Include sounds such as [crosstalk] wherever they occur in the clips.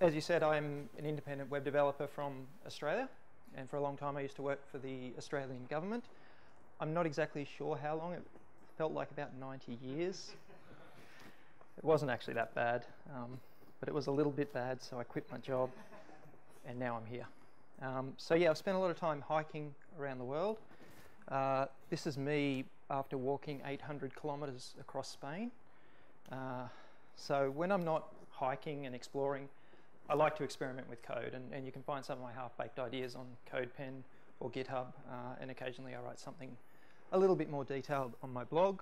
as you said, I'm an independent web developer from Australia, and for a long time I used to work for the Australian government. I'm not exactly sure how long, it felt like about 90 years. It wasn't actually that bad, um, but it was a little bit bad, so I quit my job, and now I'm here. Um, so yeah, I've spent a lot of time hiking around the world. Uh, this is me after walking 800 kilometres across Spain. Uh, so when I'm not hiking and exploring, I like to experiment with code, and, and you can find some of my half-baked ideas on CodePen or GitHub, uh, and occasionally I write something a little bit more detailed on my blog.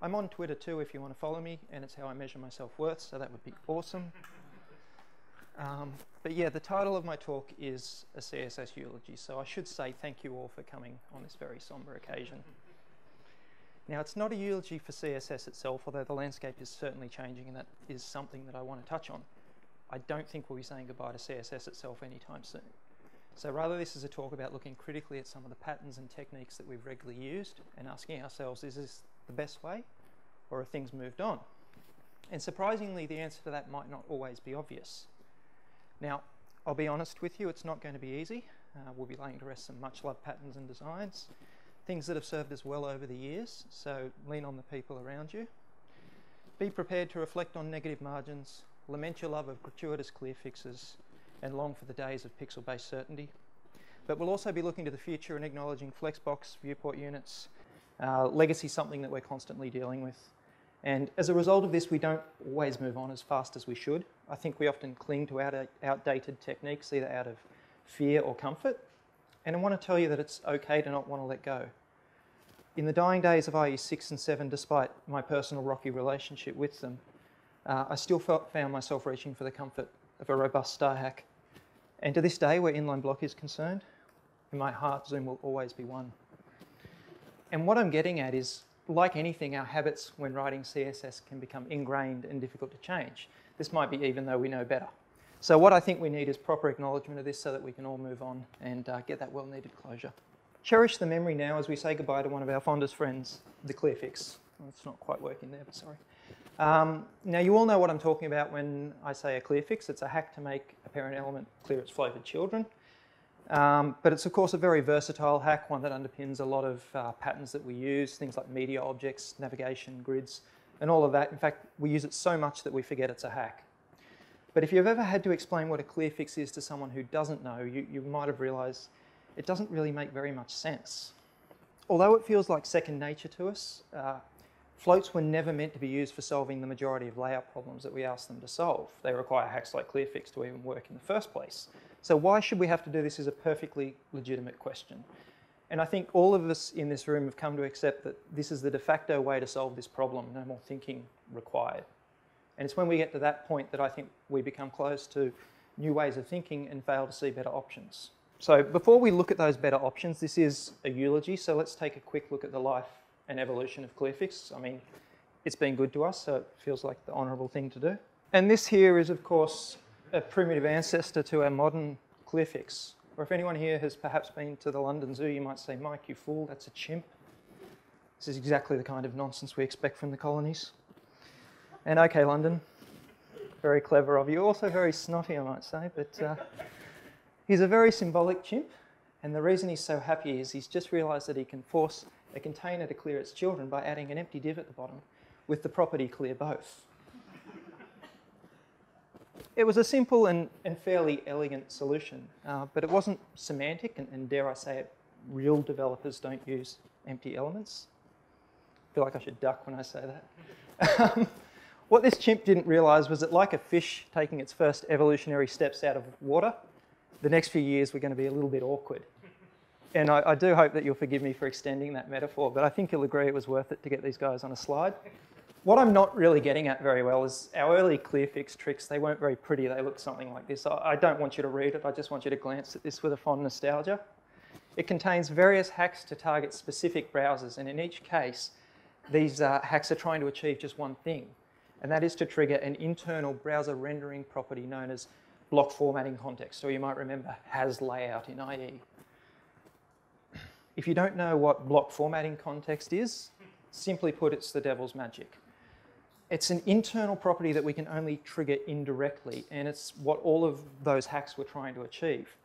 I'm on Twitter too if you want to follow me, and it's how I measure my self-worth, so that would be awesome. [laughs] Um, but yeah, the title of my talk is a CSS eulogy, so I should say thank you all for coming on this very somber occasion. [laughs] Now, it's not a eulogy for CSS itself, although the landscape is certainly changing, and that is something that I want to touch on. I don't think we'll be saying goodbye to CSS itself anytime soon. So rather this is a talk about looking critically at some of the patterns and techniques that we've regularly used and asking ourselves, is this the best way or have things moved on? And surprisingly, the answer to that might not always be obvious. Now, I'll be honest with you, it's not going to be easy. Uh, we'll be laying to rest some much loved patterns and designs, things that have served us well over the years, so lean on the people around you. Be prepared to reflect on negative margins, lament your love of gratuitous clear fixes, and long for the days of pixel-based certainty. But we'll also be looking to the future and acknowledging Flexbox, viewport units, uh, legacy something that we're constantly dealing with. And as a result of this, we don't always move on as fast as we should. I think we often cling to out outdated techniques, either out of fear or comfort. And I want to tell you that it's okay to not want to let go. In the dying days of IE 6 and 7, despite my personal rocky relationship with them, uh, I still felt, found myself reaching for the comfort of a robust star hack. And to this day, where inline block is concerned, in my heart, Zoom will always be one. And what I'm getting at is, like anything, our habits when writing CSS can become ingrained and difficult to change. This might be even though we know better. So what I think we need is proper acknowledgement of this so that we can all move on and uh, get that well-needed closure. Cherish the memory now as we say goodbye to one of our fondest friends, the Clearfix. Well, it's not quite working there, but sorry. Um, now you all know what I'm talking about when I say a clear fix. It's a hack to make a parent element clear its floated children. Um, but it's of course a very versatile hack, one that underpins a lot of uh, patterns that we use, things like media objects, navigation, grids, and all of that. In fact, we use it so much that we forget it's a hack. But if you've ever had to explain what a clear fix is to someone who doesn't know, you, you might have realized it doesn't really make very much sense. Although it feels like second nature to us, uh, Floats were never meant to be used for solving the majority of layout problems that we ask them to solve. They require hacks like Clearfix to even work in the first place. So why should we have to do this is a perfectly legitimate question. And I think all of us in this room have come to accept that this is the de facto way to solve this problem, no more thinking required. And it's when we get to that point that I think we become close to new ways of thinking and fail to see better options. So before we look at those better options, this is a eulogy, so let's take a quick look at the life an evolution of Clearfix. I mean, it's been good to us, so it feels like the honourable thing to do. And this here is, of course, a primitive ancestor to our modern Clearfix. Or if anyone here has perhaps been to the London Zoo, you might say, Mike, you fool, that's a chimp. This is exactly the kind of nonsense we expect from the colonies. And okay, London, very clever of you. Also very snotty, I might say, but uh, he's a very symbolic chimp. And the reason he's so happy is he's just realised that he can force a container to clear its children by adding an empty div at the bottom with the property clear both. it was a simple and, and fairly elegant solution, uh, but it wasn't semantic, and, and, dare I say it, real developers don't use empty elements. I feel like I should duck when I say that. Um, what this chimp didn't realize was that like a fish taking its first evolutionary steps out of water, the next few years were going to be a little bit awkward and I, I, do hope that you'll forgive me for extending that metaphor, but I think you'll agree it was worth it to get these guys on a slide. What I'm not really getting at very well is our early Clearfix tricks, they weren't very pretty. They look something like this. I, I don't want you to read it. I just want you to glance at this with a fond nostalgia. It contains various hacks to target specific browsers, and in each case, these uh, hacks are trying to achieve just one thing, and that is to trigger an internal browser rendering property known as block formatting context, or you might remember has layout in IE. If you don't know what block formatting context is, simply put, it's the devil's magic. it's an internal property that we can only trigger indirectly, and it's what all of those hacks were trying to achieve.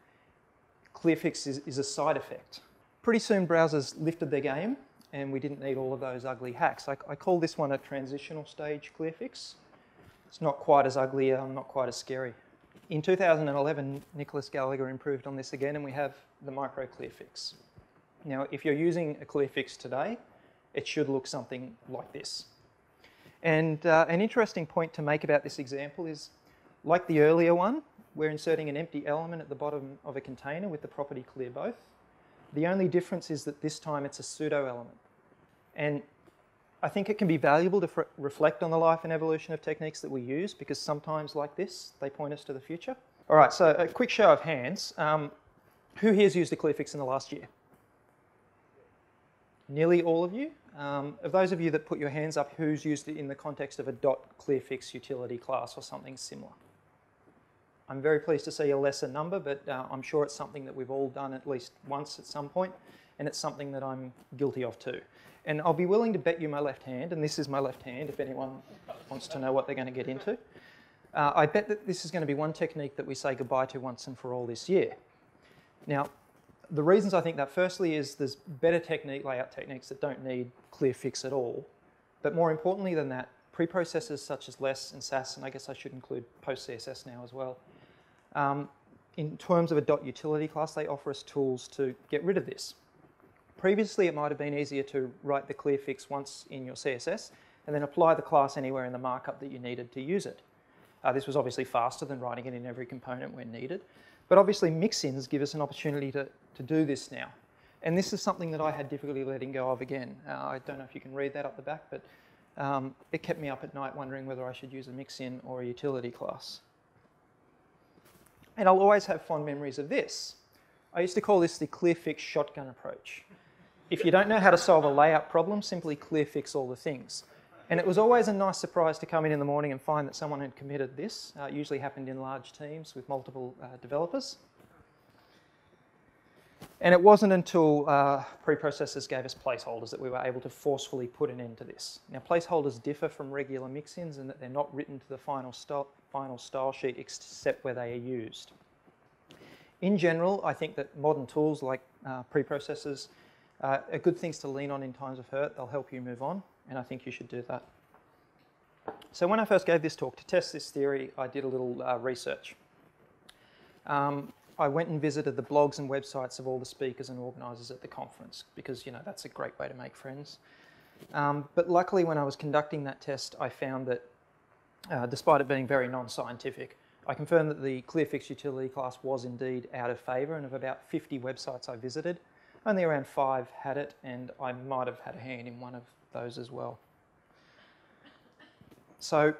Clearfix is, is a side effect. Pretty soon browsers lifted their game and we didn't need all of those ugly hacks. I, I call this one a transitional stage Clearfix. It's not quite as ugly, uh, not quite as scary. In 2011, Nicolas Gallagher improved on this again and we have the micro Clearfix. Now, if you're using a Clearfix today, it should look something like this. And uh, an interesting point to make about this example is, like the earlier one, we're inserting an empty element at the bottom of a container with the property clear both. The only difference is that this time it's a pseudo element. And I think it can be valuable to reflect on the life and evolution of techniques that we use because sometimes like this, they point us to the future. All right, so a quick show of hands. Um, who here has used a Clearfix in the last year? Nearly all of you. Um, of those of you that put your hands up, who's used it in the context of a dot Clearfix utility class or something similar? I'm very pleased to see a lesser number, but uh, I'm sure it's something that we've all done at least once at some point, and it's something that I'm guilty of too. And I'll be willing to bet you my left hand, and this is my left hand if anyone wants to know what they're going to get into. Uh, I bet that this is going to be one technique that we say goodbye to once and for all this year. Now, the reasons I think that firstly is there's better technique layout techniques that don't need clear fix at all. But more importantly than that, preprocessors such as LESS and Sass, and I guess I should include PostCSS now as well, um, in terms of a dot utility class, they offer us tools to get rid of this. Previously, it might have been easier to write the clear fix once in your CSS and then apply the class anywhere in the markup that you needed to use it. Uh, this was obviously faster than writing it in every component when needed. But obviously mixins give us an opportunity to, to do this now. And this is something that I had difficulty letting go of again. Uh, I don't know if you can read that up the back, but um, it kept me up at night wondering whether I should use a mixin or a utility class. And I'll always have fond memories of this. I used to call this the clear fix shotgun approach. If you don't know how to solve a layout problem, simply clear fix all the things. And it was always a nice surprise to come in in the morning and find that someone had committed this. Uh, it usually happened in large teams with multiple uh, developers. And it wasn't until uh, preprocessors gave us placeholders that we were able to forcefully put an end to this. Now, placeholders differ from regular mixins in that they're not written to the final style, final style sheet except where they are used. In general, I think that modern tools like uh, preprocessors uh, are good things to lean on in times of hurt. They'll help you move on, and I think you should do that. So when I first gave this talk, to test this theory, I did a little uh, research. Um, I went and visited the blogs and websites of all the speakers and organisers at the conference because, you know, that's a great way to make friends. Um, but luckily, when I was conducting that test, I found that uh, despite it being very non-scientific. I confirmed that the Clearfix utility class was indeed out of favour and of about 50 websites I visited, only around five had it and I might have had a hand in one of those as well. So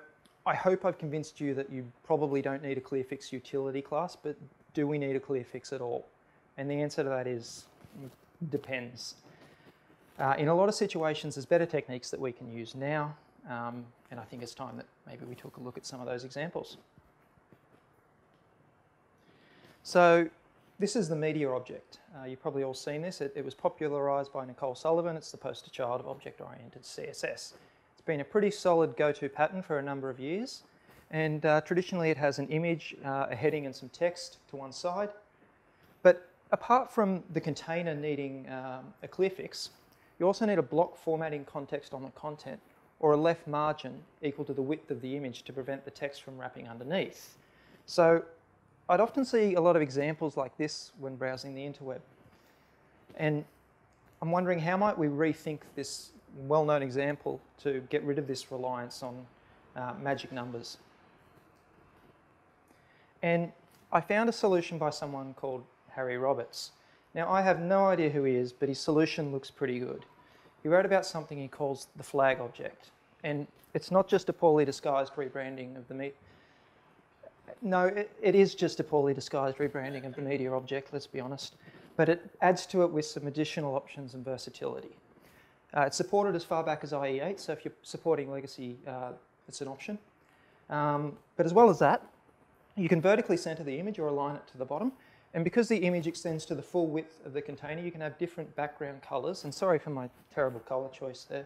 I hope I've convinced you that you probably don't need a Clearfix utility class, but do we need a Clearfix at all? And the answer to that is depends. Uh, in a lot of situations, there's better techniques that we can use now um, and I think it's time that maybe we took a look at some of those examples. So this is the media object. Uh, you've probably all seen this. It, it, was popularized by Nicole Sullivan. It's the poster child of object-oriented CSS. It's been a pretty solid go-to pattern for a number of years. And uh, traditionally it has an image, uh, a heading and some text to one side. But apart from the container needing um, a clear fix, you also need a block formatting context on the content or a left margin equal to the width of the image to prevent the text from wrapping underneath. So I'd often see a lot of examples like this when browsing the interweb. And I'm wondering how might we rethink this well-known example to get rid of this reliance on uh, magic numbers. And I found a solution by someone called Harry Roberts. Now I have no idea who he is, but his solution looks pretty good he wrote about something he calls the flag object. And it's not just a poorly disguised rebranding of the meat. No, it, it is just a poorly disguised rebranding of the media object, let's be honest. But it adds to it with some additional options and versatility. Uh, it's supported as far back as IE8, so if you're supporting legacy, uh, it's an option. Um, but as well as that, you can vertically center the image or align it to the bottom, and because the image extends to the full width of the container, you can have different background colors. And sorry for my terrible color choice there.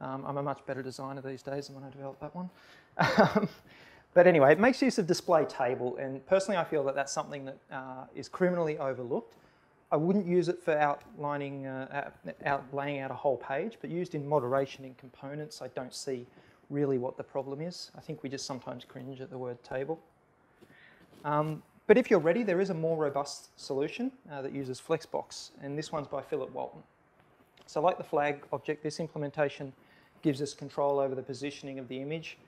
Um, I'm a much better designer these days than when I developed that one. [laughs] But anyway, it makes use of display table, and personally I feel that that's something that uh, is criminally overlooked. I wouldn't use it for outlining, uh, out, laying out a whole page, but used in moderation in components, I don't see really what the problem is. I think we just sometimes cringe at the word table. Um, but if you're ready, there is a more robust solution uh, that uses Flexbox, and this one's by Philip Walton. So like the flag object, this implementation gives us control over the positioning of the image.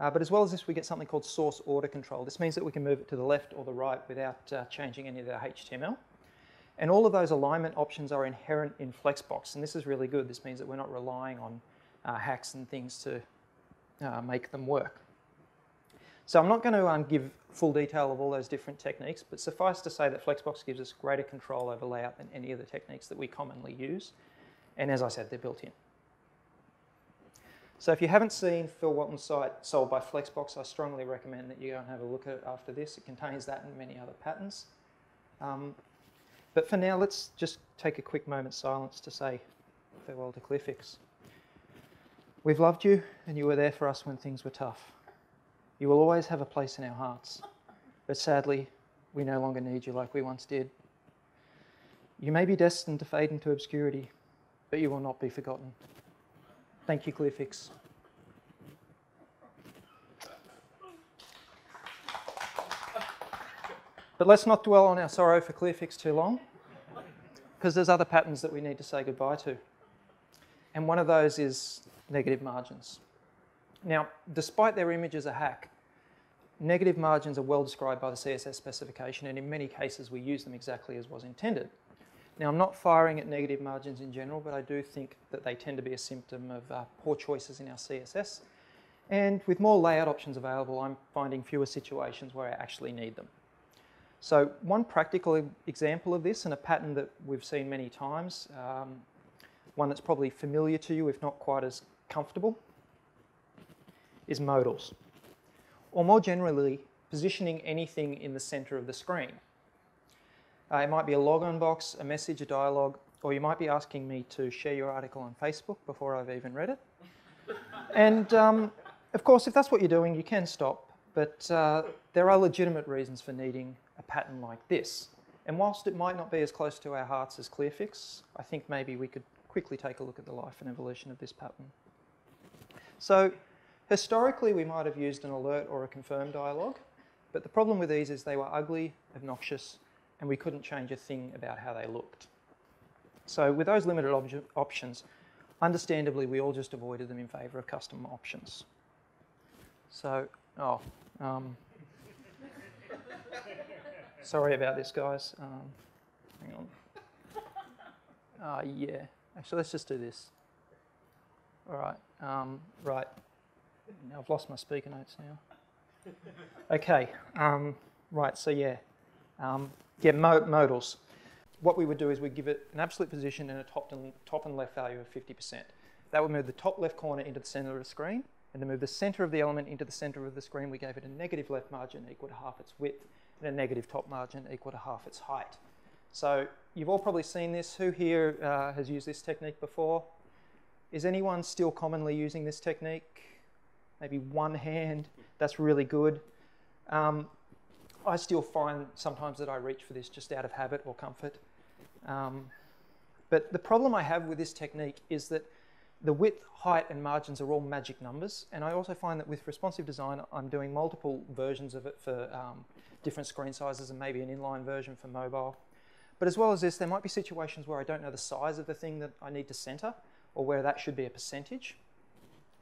Uh, but as well as this, we get something called source order control. This means that we can move it to the left or the right without uh, changing any of the HTML. And all of those alignment options are inherent in Flexbox, and this is really good. This means that we're not relying on uh, hacks and things to uh, make them work. So I'm not going to um, give full detail of all those different techniques, but suffice to say that Flexbox gives us greater control over layout than any of the techniques that we commonly use. And as I said, they're built in. So if you haven't seen Phil Walton's site Solved by Flexbox, I strongly recommend that you go and have a look at it after this. It contains that and many other patterns. Um, but for now, let's just take a quick moment's silence to say farewell to Clearfix. We've loved you, and you were there for us when things were tough. You will always have a place in our hearts, but sadly, we no longer need you like we once did. You may be destined to fade into obscurity, but you will not be forgotten. Thank you, Clearfix. But let's not dwell on our sorrow for Clearfix too long, because there's other patterns that we need to say goodbye to. And one of those is negative margins. Now, despite their image as a hack, negative margins are well described by the CSS specification, and in many cases we use them exactly as was intended. Now, I'm not firing at negative margins in general, but I do think that they tend to be a symptom of uh, poor choices in our CSS. And with more layout options available, I'm finding fewer situations where I actually need them. So one practical example of this, and a pattern that we've seen many times, um, one that's probably familiar to you if not quite as comfortable, is modals. Or more generally, positioning anything in the center of the screen. Uh, it might be a logon box, a message, a dialogue, or you might be asking me to share your article on Facebook before I've even read it. and um, of course, if that's what you're doing, you can stop, but uh, there are legitimate reasons for needing a pattern like this. And whilst it might not be as close to our hearts as Clearfix, I think maybe we could quickly take a look at the life and evolution of this pattern. So historically, we might have used an alert or a confirm dialog, but the problem with these is they were ugly, obnoxious, and we couldn't change a thing about how they looked. So with those limited op options, understandably, we all just avoided them in favour of custom options. So, oh, um, [laughs] sorry about this, guys. Um, hang on. Uh, yeah, actually, let's just do this. All right, um, right. Now I've lost my speaker notes now. Okay, um, right, so yeah. Um, yeah, modals. What we would do is we'd give it an absolute position and a top and, top and left value of 50%. That would move the top left corner into the center of the screen, and to move the center of the element into the center of the screen, we gave it a negative left margin equal to half its width, and a negative top margin equal to half its height. So you've all probably seen this. Who here uh, has used this technique before? Is anyone still commonly using this technique? Maybe one hand. That's really good. Um, I still find sometimes that I reach for this just out of habit or comfort. Um, but the problem I have with this technique is that the width, height, and margins are all magic numbers. And I also find that with responsive design, I'm doing multiple versions of it for um, different screen sizes and maybe an inline version for mobile. But as well as this, there might be situations where I don't know the size of the thing that I need to center or where that should be a percentage.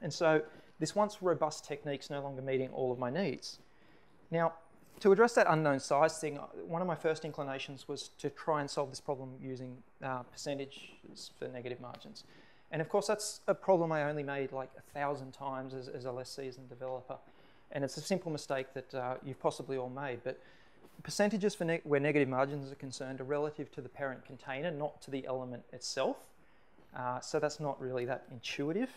And so this once robust technique is no longer meeting all of my needs. Now, to address that unknown size thing, uh, one of my first inclinations was to try and solve this problem using uh, percentages for negative margins. And of course, that's a problem I only made like a thousand times as, as a less seasoned developer. And it's a simple mistake that uh, you've possibly all made. But percentages for ne where negative margins are concerned are relative to the parent container, not to the element itself. Uh, so that's not really that intuitive.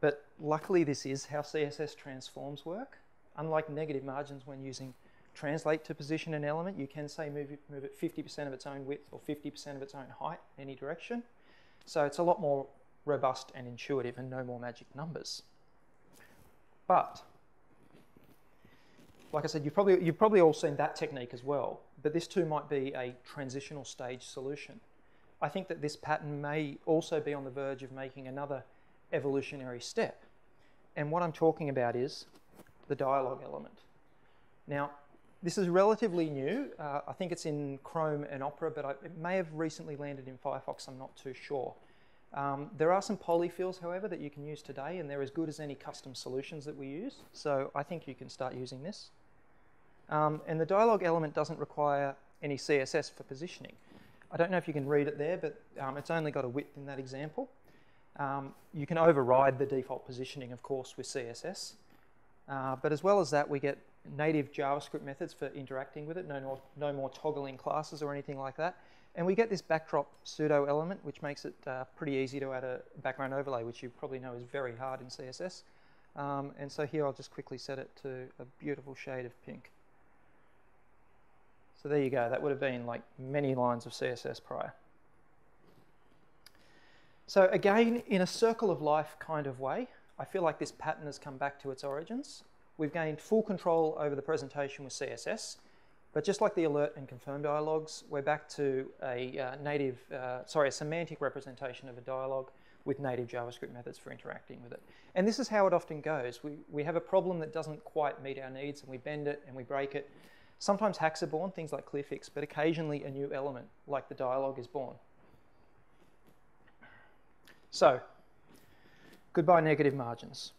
But luckily, this is how CSS transforms work unlike negative margins when using translate to position an element, you can say move it, move it 50% of its own width or 50% of its own height in any direction. So it's a lot more robust and intuitive and no more magic numbers. But, like I said, you've probably, you've probably all seen that technique as well, but this too might be a transitional stage solution. I think that this pattern may also be on the verge of making another evolutionary step. And what I'm talking about is the dialogue element. Now, this is relatively new. Uh, I think it's in Chrome and Opera, but I, it may have recently landed in Firefox, I'm not too sure. Um, there are some polyfills, however, that you can use today, and they're as good as any custom solutions that we use. So I think you can start using this. Um, and the dialog element doesn't require any CSS for positioning. I don't know if you can read it there, but um, it's only got a width in that example. Um, you can override the default positioning, of course, with CSS. Uh, but as well as that, we get native JavaScript methods for interacting with it, no more, no more toggling classes or anything like that. And we get this backdrop pseudo element, which makes it uh, pretty easy to add a background overlay, which you probably know is very hard in CSS. Um, and so here I'll just quickly set it to a beautiful shade of pink. So there you go. That would have been like many lines of CSS prior. So again, in a circle of life kind of way, I feel like this pattern has come back to its origins. We've gained full control over the presentation with CSS, but just like the alert and confirm dialogues, we're back to a uh, native, uh, sorry, a semantic representation of a dialogue with native JavaScript methods for interacting with it. And this is how it often goes. We, we have a problem that doesn't quite meet our needs and we bend it and we break it. Sometimes hacks are born, things like ClearFix, but occasionally a new element like the dialogue is born. So, goodbye negative margins.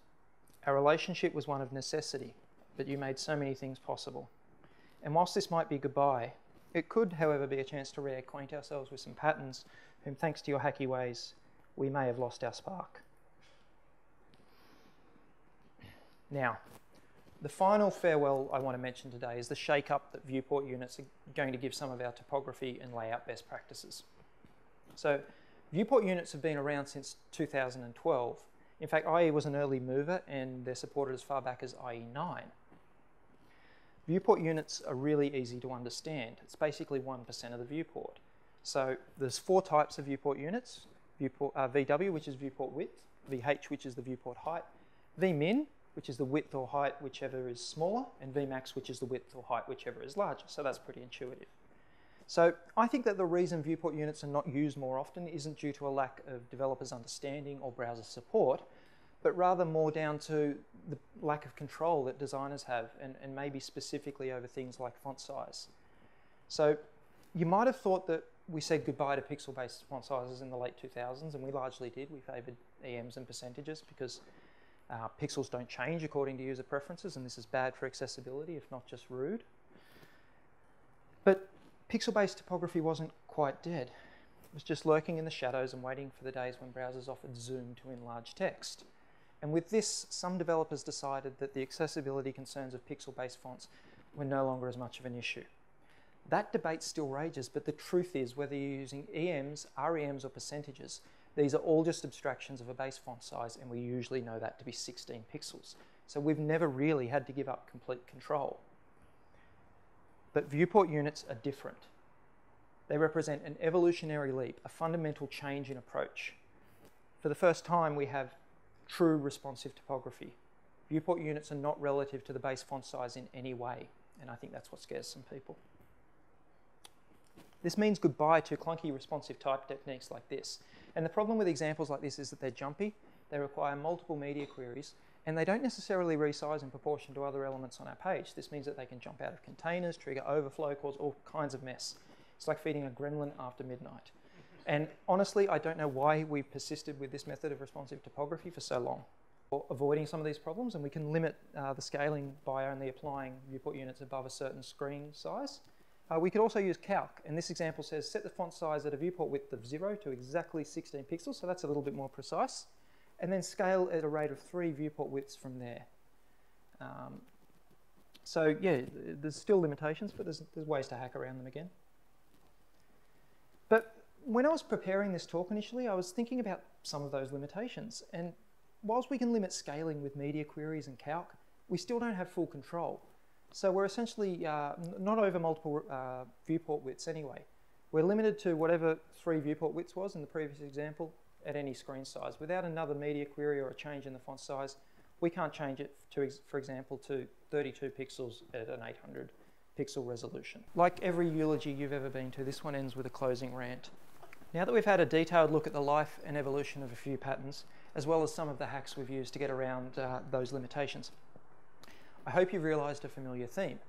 Our relationship was one of necessity, but you made so many things possible. And whilst this might be goodbye, it could, however, be a chance to reacquaint ourselves with some patterns whom, thanks to your hacky ways, we may have lost our spark. Now, the final farewell I want to mention today is the shake-up that viewport units are going to give some of our topography and layout best practices. So, viewport units have been around since 2012. In fact, IE was an early mover and they're supported as far back as IE9. Viewport units are really easy to understand. It's basically 1% of the viewport. So there's four types of viewport units. Viewport, uh, VW, which is viewport width, VH, which is the viewport height, VMin, which is the width or height, whichever is smaller, and Vmax, which is the width or height, whichever is larger. So that's pretty intuitive. So I think that the reason viewport units are not used more often isn't due to a lack of developers' understanding or browser support, but rather more down to the lack of control that designers have, and, and maybe specifically over things like font size. So you might have thought that we said goodbye to pixel-based font sizes in the late 2000s, and we largely did. We favoured EMs and percentages because uh, pixels don't change according to user preferences, and this is bad for accessibility, if not just rude. But pixel-based typography wasn't quite dead. It was just lurking in the shadows and waiting for the days when browsers offered zoom to enlarge text. And with this, some developers decided that the accessibility concerns of pixel-based fonts were no longer as much of an issue. That debate still rages, but the truth is whether you're using EMs, REMs or percentages, these are all just abstractions of a base font size and we usually know that to be 16 pixels. So we've never really had to give up complete control. But viewport units are different. They represent an evolutionary leap, a fundamental change in approach. For the first time, we have true responsive typography. Viewport units are not relative to the base font size in any way, and I think that's what scares some people. This means goodbye to clunky responsive type techniques like this. And the problem with examples like this is that they're jumpy, they require multiple media queries, and they don't necessarily resize in proportion to other elements on our page. This means that they can jump out of containers, trigger overflow, cause all kinds of mess. It's like feeding a gremlin after midnight. And honestly, I don't know why we've persisted with this method of responsive typography for so long. Avoiding some of these problems, and we can limit uh, the scaling by only applying viewport units above a certain screen size. Uh, we could also use calc, and this example says set the font size at a viewport width of 0 to exactly 16 pixels, so that's a little bit more precise, and then scale at a rate of 3 viewport widths from there. Um, so yeah, there's still limitations, but there's, there's ways to hack around them again. But when I was preparing this talk initially, I was thinking about some of those limitations. And whilst we can limit scaling with media queries and calc, we still don't have full control. So we're essentially uh, not over multiple uh, viewport widths anyway. We're limited to whatever three viewport widths was in the previous example, at any screen size. Without another media query or a change in the font size, we can't change it to, for example, to 32 pixels at an 800 pixel resolution. Like every eulogy you've ever been to, this one ends with a closing rant. Now that we've had a detailed look at the life and evolution of a few patterns, as well as some of the hacks we've used to get around uh, those limitations, I hope you've realised a familiar theme.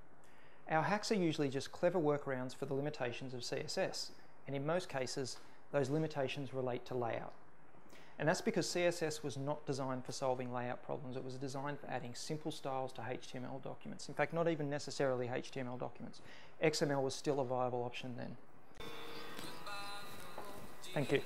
Our hacks are usually just clever workarounds for the limitations of CSS, and in most cases, those limitations relate to layout. And that's because CSS was not designed for solving layout problems. It was designed for adding simple styles to HTML documents. In fact, not even necessarily HTML documents. XML was still a viable option then. Thank you.